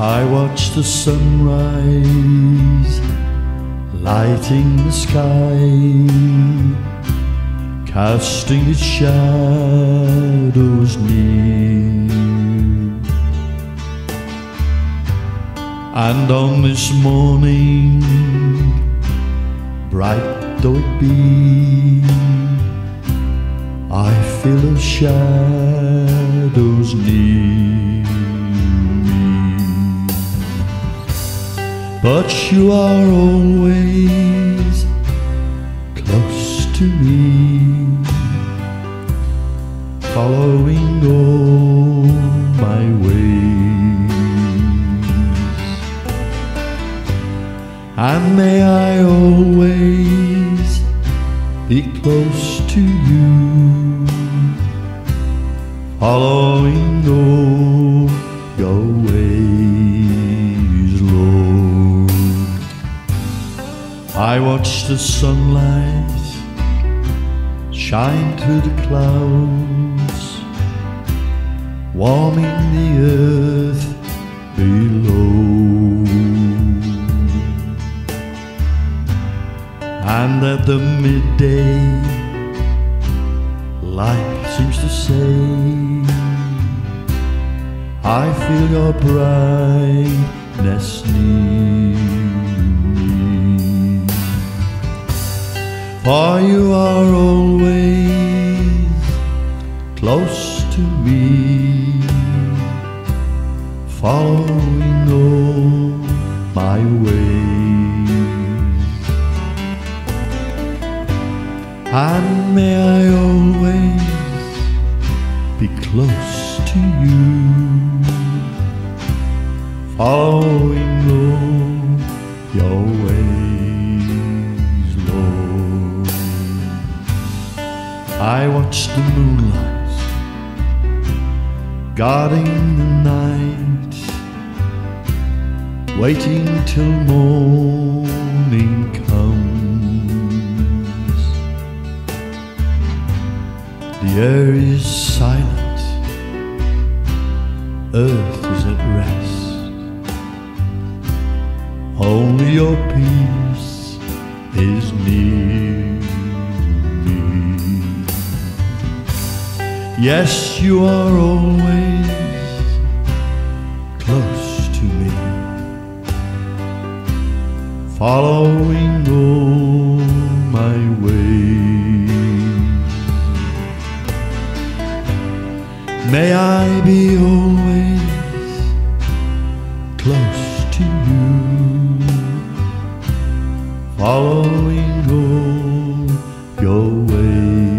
I watch the sunrise lighting the sky, casting its shadows near. And on this morning, bright though it be, I feel the shadows near But you are always close to me, following all my ways. And may I always be close to you, following all I watch the sunlight shine through the clouds, warming the earth below. And at the midday, life seems to say, I feel your brightness near For you are always close to me, following all my ways. And may I always be close to you, following all your ways, I watch the moonlight guarding the night, waiting till morning comes. The air is silent, earth is at rest. Only your peace is near me. Yes, you are always close to me, following all my ways. May I be always close to you, following all your ways.